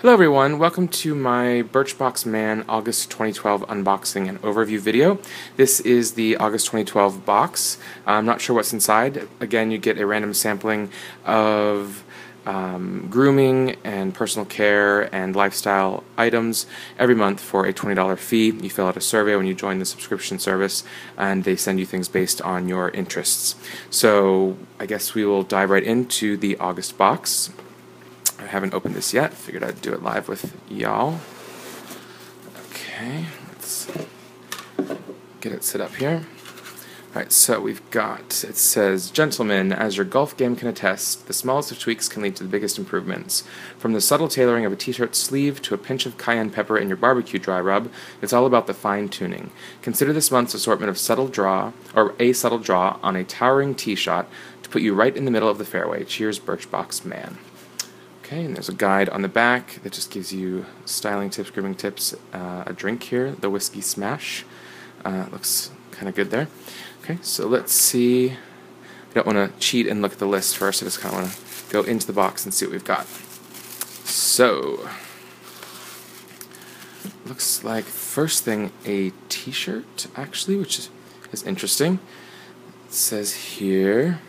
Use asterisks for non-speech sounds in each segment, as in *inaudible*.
Hello everyone, welcome to my Birchbox Man August 2012 unboxing and overview video. This is the August 2012 box. I'm not sure what's inside. Again, you get a random sampling of um, grooming and personal care and lifestyle items every month for a $20 fee. You fill out a survey when you join the subscription service and they send you things based on your interests. So I guess we will dive right into the August box. Haven't opened this yet. Figured I'd do it live with y'all. Okay, let's get it set up here. Alright, so we've got, it says, Gentlemen, as your golf game can attest, the smallest of tweaks can lead to the biggest improvements. From the subtle tailoring of a t-shirt sleeve to a pinch of cayenne pepper in your barbecue dry rub, it's all about the fine tuning. Consider this month's assortment of subtle draw, or a subtle draw on a towering tee shot to put you right in the middle of the fairway. Cheers, Birchbox Man. Okay, and there's a guide on the back that just gives you styling tips, grooming tips, uh, a drink here, the Whiskey Smash. Uh, looks kind of good there. Okay, so let's see. I don't want to cheat and look at the list first. I just kind of want to go into the box and see what we've got. So, looks like first thing a T-shirt actually, which is, is interesting. It says here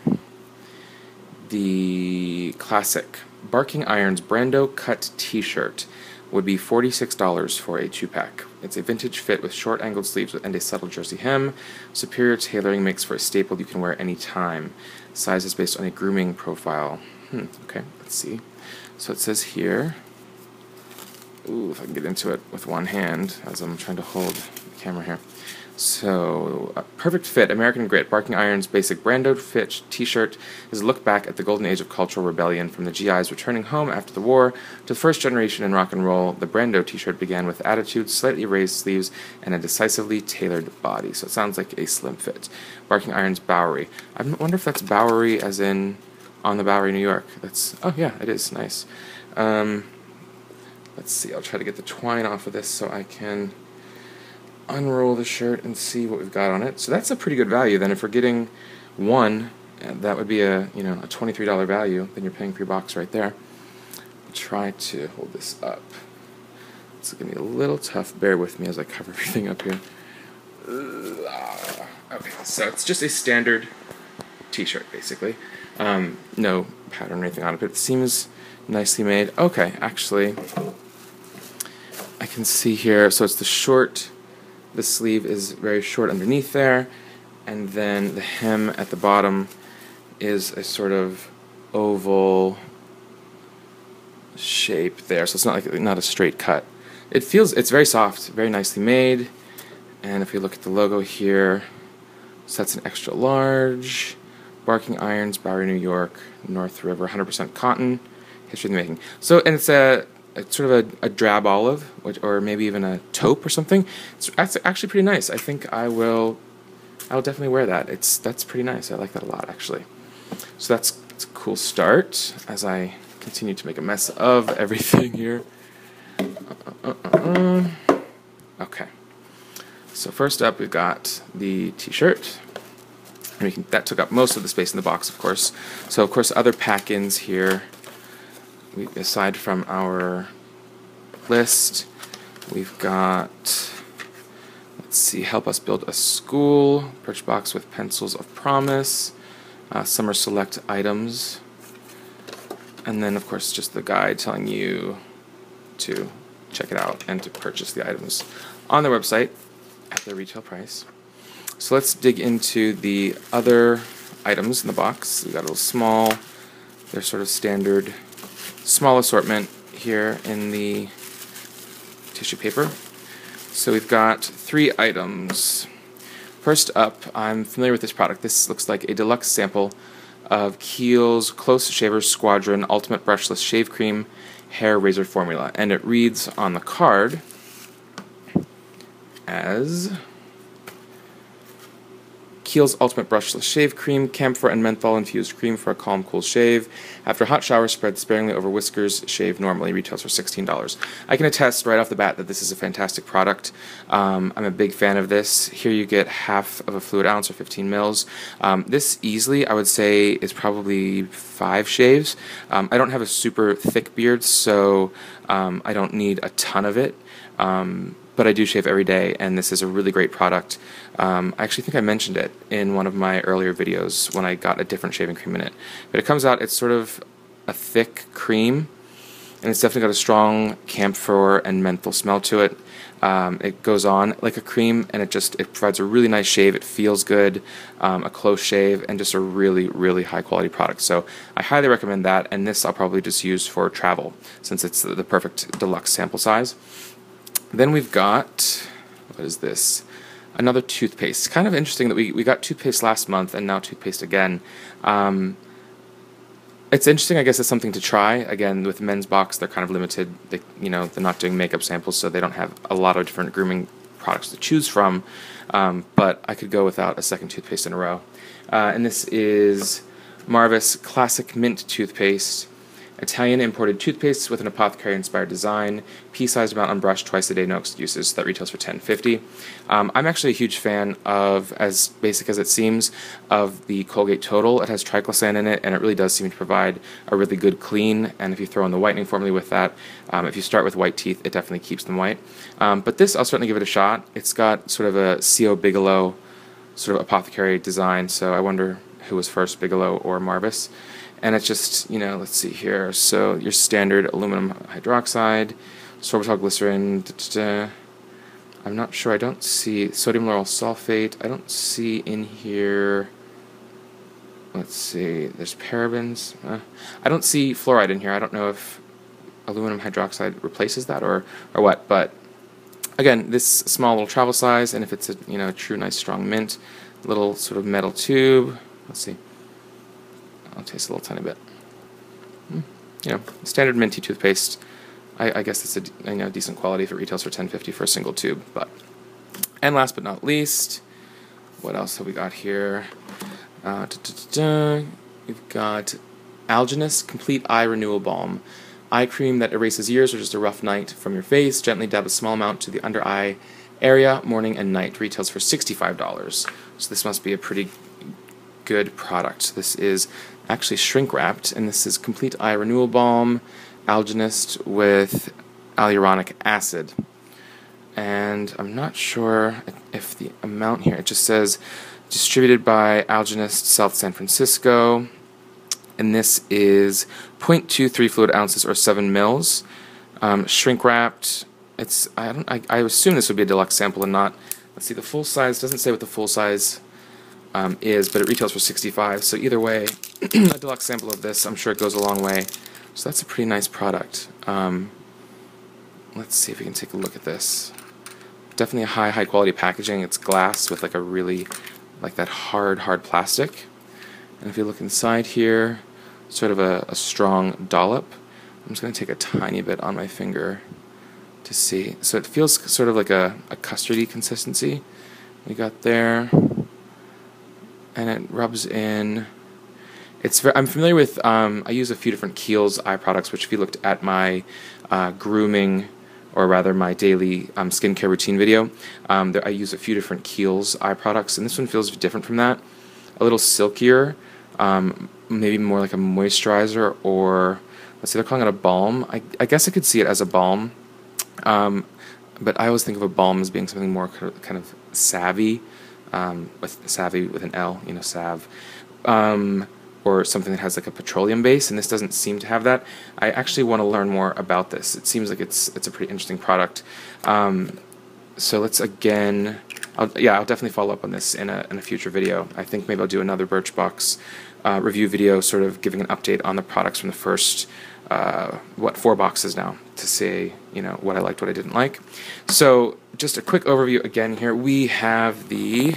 the classic Barking Irons Brando Cut T-shirt would be $46 for a two-pack. It's a vintage fit with short angled sleeves and a subtle jersey hem. Superior tailoring makes for a staple you can wear any time. Size is based on a grooming profile. Hmm, okay, let's see. So it says here, ooh, if I can get into it with one hand as I'm trying to hold the camera here. So, uh, perfect fit, American Grit, Barking Iron's basic Brando fit t-shirt is a look back at the golden age of cultural rebellion from the GIs returning home after the war to the first generation in rock and roll. The Brando t-shirt began with attitude, slightly raised sleeves, and a decisively tailored body. So it sounds like a slim fit. Barking Iron's Bowery. I wonder if that's Bowery as in on the Bowery, New York. That's oh yeah, it is nice. Um, let's see. I'll try to get the twine off of this so I can unroll the shirt and see what we've got on it. So that's a pretty good value. Then if we're getting one, uh, that would be a you know a twenty-three dollar value. Then you're paying for your box right there. I'll try to hold this up. It's gonna be a little tough. Bear with me as I cover *laughs* everything up here. Okay, so it's just a standard T-shirt basically. Um, no pattern or anything on it, but it seems nicely made. Okay, actually, I can see here. So it's the short the sleeve is very short underneath there, and then the hem at the bottom is a sort of oval shape there, so it's not like not a straight cut. It feels it's very soft, very nicely made. And if we look at the logo here, so that's an extra large. Barking Irons, Bowery, New York, North River, 100% cotton, history of the making. So, and it's a it's sort of a, a drab olive, which, or maybe even a taupe or something. It's, it's actually pretty nice. I think I will, I will definitely wear that. It's that's pretty nice. I like that a lot actually. So that's, that's a cool start as I continue to make a mess of *laughs* everything here. Uh, uh, uh, okay. So first up, we've got the T-shirt. And can, that took up most of the space in the box, of course. So of course, other pack-ins here we, aside from our list, we've got, let's see, help us build a school, Birchbox with pencils of promise, uh, summer select items, and then of course just the guide telling you to check it out and to purchase the items on their website at their retail price. So let's dig into the other items in the box. We've got a little small, they're sort of standard small assortment here in the tissue paper. So we've got three items. First up, I'm familiar with this product. This looks like a deluxe sample of Kiehl's Close Shavers Squadron Ultimate Brushless Shave Cream Hair Razor Formula. And it reads on the card Kiehl's Ultimate Brushless Shave Cream, camphor and menthol infused cream for a calm, cool shave. After hot shower, spread sparingly over whiskers. Shave normally. Retails for $16. I can attest right off the bat that this is a fantastic product. Um, I'm a big fan of this. Here you get half of a fluid ounce or 15 mils. Um, this easily, I would say, is probably five shaves. Um, I don't have a super thick beard, so um, I don't need a ton of it. Um, but I do shave every day, and this is a really great product. Um, I actually think I mentioned it in one of my earlier videos when I got a different shaving cream in it. But it comes out, it's sort of a thick cream, and it's definitely got a strong camphor and menthol smell to it. Um, it goes on like a cream, and it just it provides a really nice shave. It feels good, um, a close shave, and just a really really high quality product. So I highly recommend that. And this I'll probably just use for travel since it's the perfect deluxe sample size. Then we've got, what is this? Another toothpaste. Kind of interesting that we, we got toothpaste last month and now toothpaste again. Um, it's interesting, I guess it's something to try. Again, with men's box, they're kind of limited. They, you know, they're not doing makeup samples, so they don't have a lot of different grooming products to choose from. Um, but I could go without a second toothpaste in a row. Uh, and this is Marvis Classic Mint Toothpaste. Italian imported toothpaste with an apothecary inspired design, pea sized amount unbrushed, twice a day, no excuses. That retails for $10.50. Um, I'm actually a huge fan of, as basic as it seems, of the Colgate Total. It has triclosan in it, and it really does seem to provide a really good clean. And if you throw in the whitening formula with that, um, if you start with white teeth, it definitely keeps them white. Um, but this, I'll certainly give it a shot. It's got sort of a C.O. Bigelow sort of apothecary design, so I wonder who was first, Bigelow or Marvis. And it's just you know let's see here. So your standard aluminum hydroxide sorbitol glycerin da, da, da. I'm not sure. I don't see sodium lauryl sulfate. I don't see in here let's see there's parabens. Uh, I don't see fluoride in here. I don't know if aluminum hydroxide replaces that or or what. But again this small little travel size and if it's a you know true nice strong mint little sort of metal tube let's see I'll taste a little tiny bit. Mm, you know, standard minty toothpaste. I, I guess it's a you know decent quality if it retails for 10.50 for a single tube. But and last but not least, what else have we got here? Uh, We've got Algenist Complete Eye Renewal Balm. Eye cream that erases years or just a rough night from your face. Gently dab a small amount to the under eye area, morning and night. Retails for $65. So this must be a pretty good product. This is actually shrink wrapped, and this is Complete Eye Renewal Balm Algenist with hyaluronic acid. And I'm not sure if the amount here, it just says distributed by Algenist South San Francisco. And this is 0.23 fluid ounces or 7 mils. Um, shrink wrapped. It's I don't I, I assume this would be a deluxe sample and not. Let's see the full size doesn't say what the full size um, is, but it retails for 65. So either way, *clears throat* a deluxe sample of this, I'm sure it goes a long way. So that's a pretty nice product. Um, let's see if we can take a look at this. Definitely a high, high quality packaging. It's glass with like a really, like that hard, hard plastic. And if you look inside here, sort of a, a strong dollop. I'm just going to take a tiny bit on my finger to see. So it feels sort of like a, a custardy consistency we got there and it rubs in. It's I'm familiar with. Um, I use a few different Kiehl's eye products, which if you looked at my uh, grooming, or rather my daily um, skincare routine video, um, there, I use a few different Kiehl's eye products, and this one feels different from that. A little silkier, um, maybe more like a moisturizer, or let's see, they're calling it a balm. I, I guess I could see it as a balm, um, but I always think of a balm as being something more kind of savvy um, with savvy with an L, you know, sav, um, or something that has like a petroleum base, and this doesn't seem to have that. I actually want to learn more about this. It seems like it's it's a pretty interesting product. Um, so let's again, I'll, yeah, I'll definitely follow up on this in a in a future video. I think maybe I'll do another Birchbox uh, review video, sort of giving an update on the products from the first uh, what four boxes now to say you know what I liked, what I didn't like. So just a quick overview again here. We have the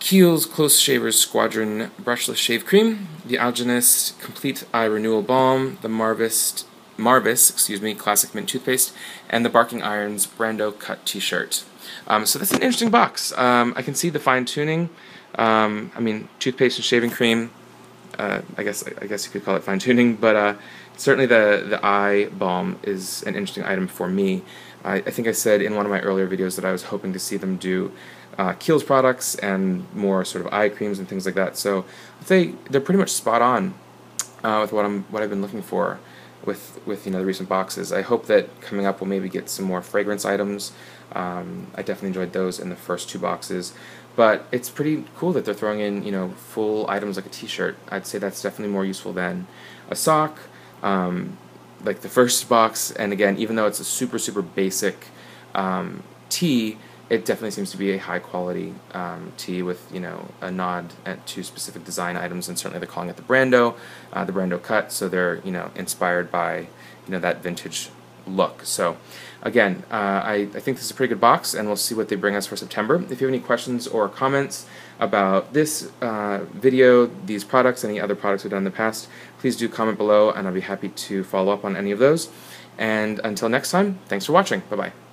Kiehl's Close Shavers Squadron Brushless Shave Cream, the Algenist Complete Eye Renewal Balm, the Marvis Marvis, excuse me, Classic Mint toothpaste, and the Barking Irons Brando Cut T-shirt. Um, so that's an interesting box. Um, I can see the fine tuning. Um, I mean, toothpaste and shaving cream. Uh, I guess I guess you could call it fine tuning, but uh, certainly the the eye balm is an interesting item for me. I, I, think I said in one of my earlier videos that I was hoping to see them do uh, Kiehl's products and more sort of eye creams and things like that. So they they're pretty much spot on uh, with what I'm what I've been looking for with with you know the recent boxes. I hope that coming up we'll maybe get some more fragrance items. Um, I definitely enjoyed those in the first two boxes, but it's pretty cool that they're throwing in you know full items like a T-shirt. I'd say that's definitely more useful than a sock. Um, like the first box, and again, even though it's a super super basic um, tee, it definitely seems to be a high quality um, tee with you know a nod at, to specific design items, and certainly they're calling it the Brando, uh, the Brando cut, so they're you know inspired by you know that vintage look. So again, uh, I, I think this is a pretty good box, and we'll see what they bring us for September. If you have any questions or comments about this uh, video, these products, any other products we've done in the past, please do comment below, and I'll be happy to follow up on any of those. And until next time, thanks for watching. Bye bye.